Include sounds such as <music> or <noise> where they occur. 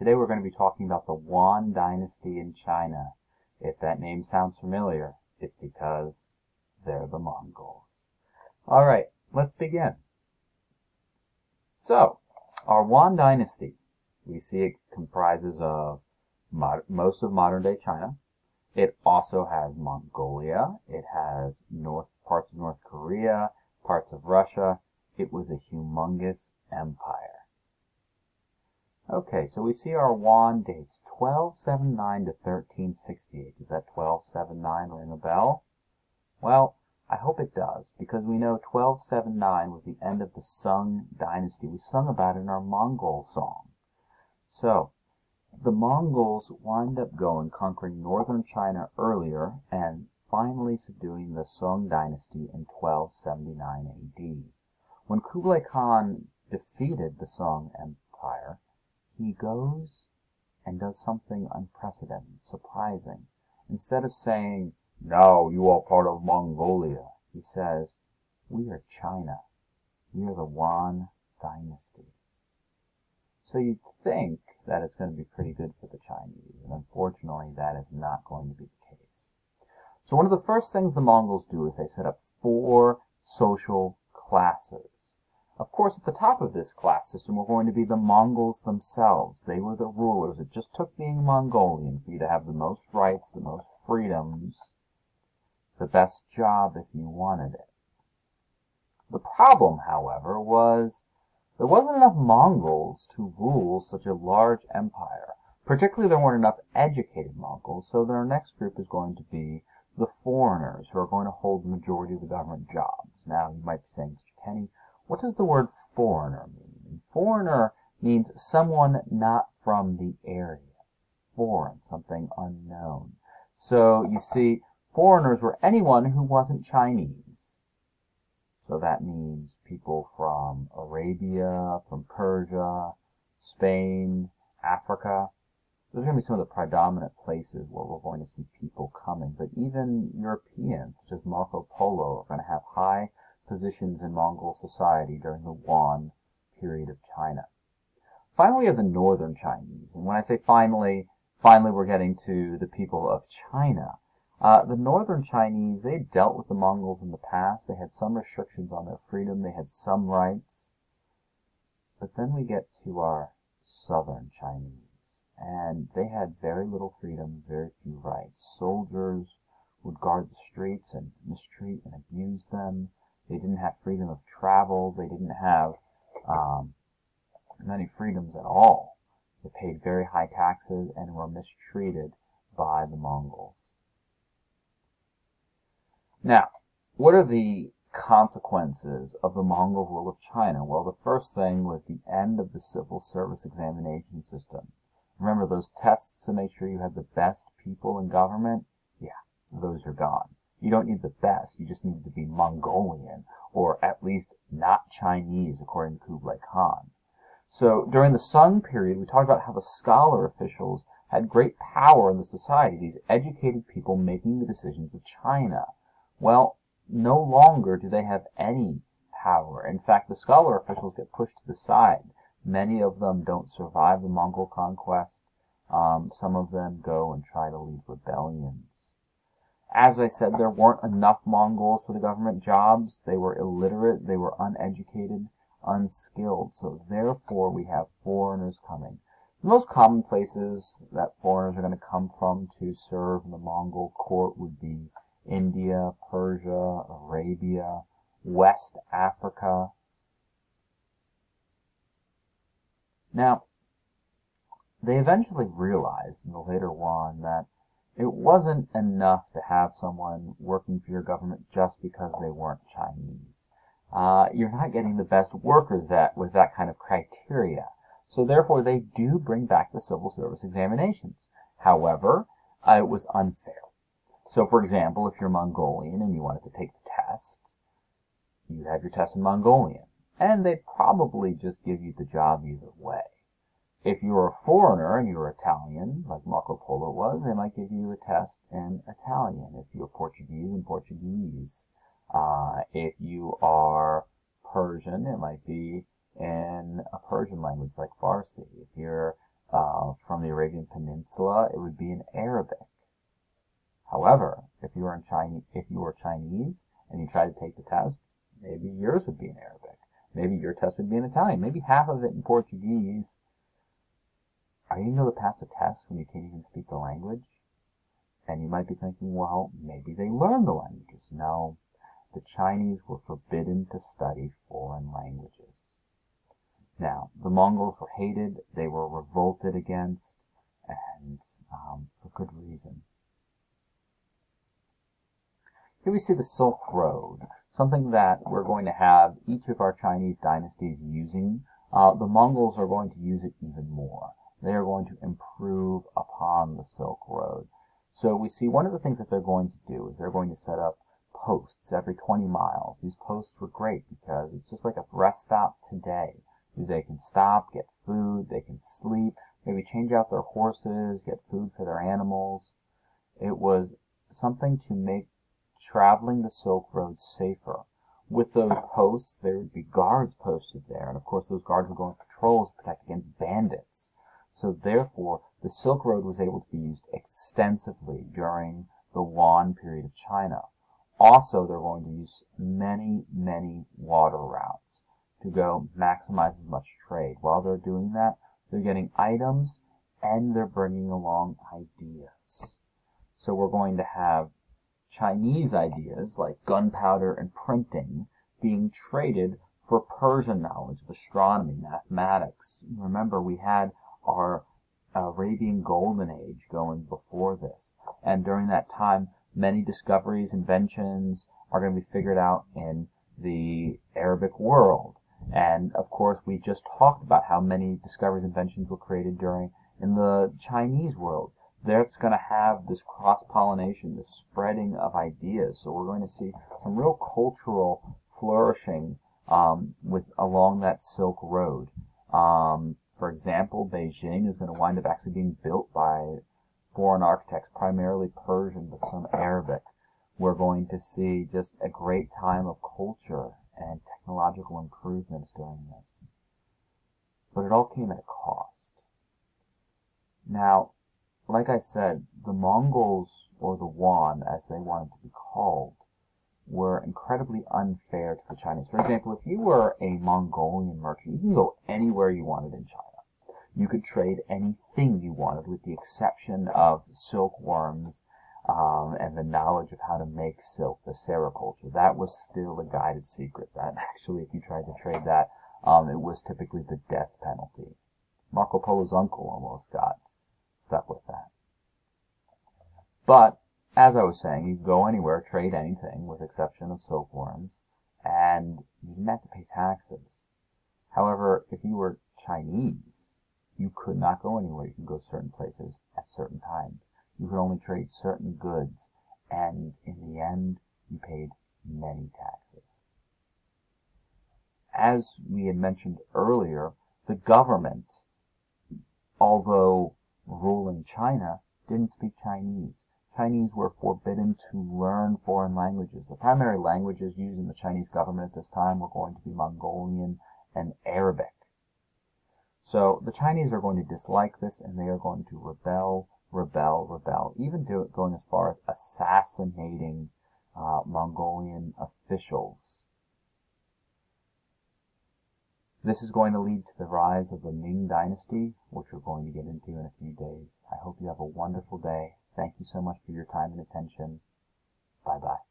Today we're going to be talking about the Yuan dynasty in China. If that name sounds familiar, it's because they're the Mongols. Alright, let's begin. So, our Yuan dynasty, we see it comprises of most of modern day China. It also has Mongolia. It has north parts of North Korea, parts of Russia. It was a humongous empire. Okay, so we see our Yuan dates 1279 to 1368. Does that 1279 ring a bell? Well, I hope it does, because we know 1279 was the end of the Sung dynasty. We sung about it in our Mongol song. So, the Mongols wind up going, conquering northern China earlier, and finally subduing the Sung dynasty in 1279 AD. When Kublai Khan defeated the Sung Empire, he goes and does something unprecedented, surprising. Instead of saying, now you are part of Mongolia, he says, we are China. We are the Yuan dynasty. So you'd think that it's going to be pretty good for the Chinese, and unfortunately that is not going to be the case. So one of the first things the Mongols do is they set up four social classes. Of course, at the top of this class system were going to be the Mongols themselves. They were the rulers. It just took being Mongolian for you to have the most rights, the most freedoms, the best job if you wanted it. The problem, however, was there wasn't enough Mongols to rule such a large empire. Particularly, there weren't enough educated Mongols, so their next group is going to be the foreigners who are going to hold the majority of the government jobs. Now, you might be saying, Mr. Kenny, what does the word foreigner mean? Foreigner means someone not from the area. Foreign, something unknown. So you see, foreigners were anyone who wasn't Chinese. So that means people from Arabia, from Persia, Spain, Africa. Those are going to be some of the predominant places where we're going to see people coming. But even Europeans, such as Marco Polo, are going to have high positions in Mongol society during the Yuan period of China. Finally, we have the northern Chinese. And when I say finally, finally we're getting to the people of China. Uh, the northern Chinese, they dealt with the Mongols in the past. They had some restrictions on their freedom. They had some rights. But then we get to our southern Chinese. And they had very little freedom, very few rights. Soldiers would guard the streets and mistreat and abuse them. They didn't have freedom of travel. They didn't have um, many freedoms at all. They paid very high taxes and were mistreated by the Mongols. Now, what are the consequences of the Mongol rule of China? Well, the first thing was the end of the civil service examination system. Remember those tests to make sure you had the best people in government? Yeah, those are gone. You don't need the best, you just need to be Mongolian, or at least not Chinese, according to Kublai Khan. So during the Sung period, we talked about how the scholar officials had great power in the society, these educated people making the decisions of China. Well, no longer do they have any power. In fact, the scholar officials get pushed to the side. Many of them don't survive the Mongol conquest. Um, some of them go and try to lead rebellions. As I said, there weren't enough Mongols for the government jobs. They were illiterate, they were uneducated, unskilled. So therefore, we have foreigners coming. The most common places that foreigners are going to come from to serve in the Mongol court would be India, Persia, Arabia, West Africa. Now, they eventually realized in the later Yuan that it wasn't enough to have someone working for your government just because they weren't Chinese. Uh, you're not getting the best workers that with that kind of criteria. So therefore, they do bring back the civil service examinations. However, uh, it was unfair. So, for example, if you're Mongolian and you wanted to take the test, you'd have your test in Mongolian, and they'd probably just give you the job either way. If you're a foreigner and you're Italian, like Marco Polo was, they might give you a test in Italian. If you're Portuguese, in Portuguese. Uh, if you are Persian, it might be in a Persian language like Farsi. If you're uh, on the Arabian Peninsula, it would be in Arabic. However, if you were in Chinese, if you were Chinese and you tried to take the test, maybe yours would be in Arabic. Maybe your test would be in Italian. Maybe half of it in Portuguese. Are you able to pass a test when you can't even speak the language? And you might be thinking, well, maybe they learned the languages. No, the Chinese were forbidden to study foreign languages. Now, the Mongols were hated, they were revolted against, and um, for good reason. Here we see the Silk Road, something that we're going to have each of our Chinese dynasties using. Uh, the Mongols are going to use it even more. They are going to improve upon the Silk Road. So we see one of the things that they're going to do is they're going to set up posts every 20 miles. These posts were great because it's just like a rest stop today. They can stop, get food, they can sleep, maybe change out their horses, get food for their animals. It was something to make traveling the Silk Road safer. With those posts, there would be guards posted there, and of course those guards would go on patrols to protect against bandits. So therefore, the Silk Road was able to be used extensively during the Yuan period of China. Also, they're going to use many, many water routes to go maximize as much trade. While they're doing that, they're getting items and they're bringing along ideas. So we're going to have Chinese ideas like gunpowder and printing being traded for Persian knowledge of astronomy, mathematics. Remember, we had our Arabian Golden Age going before this. And during that time, many discoveries, inventions are going to be figured out in the Arabic world. And of course, we just talked about how many discoveries, inventions were created during in the Chinese world that's going to have this cross pollination, this spreading of ideas. So we're going to see some real cultural flourishing um, with along that Silk Road. Um, for example, Beijing is going to wind up actually being built by foreign architects, primarily Persian, but some Arabic. We're going to see just a great time of culture and technological improvements during this. But it all came at a cost. Now, like I said, the Mongols, or the Yuan, as they wanted to be called, were incredibly unfair to the Chinese. For example, if you were a Mongolian merchant, you can go anywhere you wanted in China. You could trade anything you wanted, with the exception of silkworms um, and the knowledge of how to make silk, the sericulture. That was still a guided secret. That <laughs> actually, if you tried to trade that, um, it was typically the death penalty. Marco Polo's uncle almost got stuck with that. But, as I was saying, you could go anywhere, trade anything, with exception of silkworms, and you didn't have to pay taxes. However, if you were Chinese, you could not go anywhere. You could go certain places at certain times. You could only trade certain goods, and in the end, you paid many taxes. As we had mentioned earlier, the government, although ruling China didn't speak Chinese. Chinese were forbidden to learn foreign languages. The primary languages used in the Chinese government at this time were going to be Mongolian and Arabic. So the Chinese are going to dislike this and they are going to rebel, rebel, rebel, even it going as far as assassinating uh, Mongolian officials. This is going to lead to the rise of the Ming Dynasty, which we're going to get into in a few days. I hope you have a wonderful day. Thank you so much for your time and attention. Bye bye.